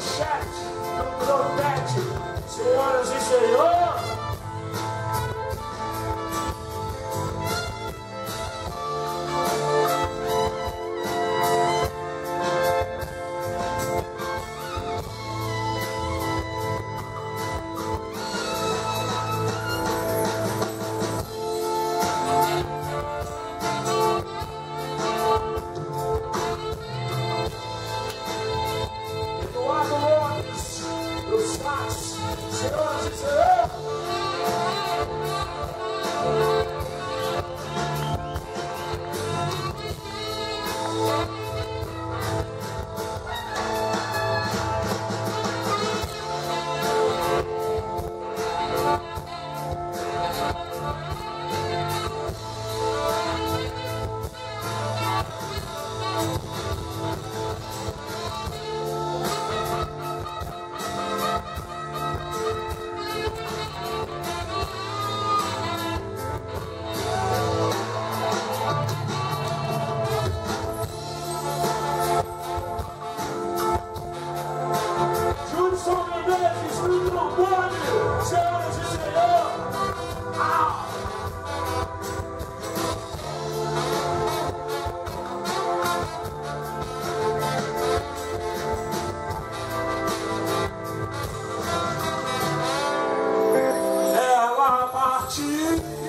shot. 是。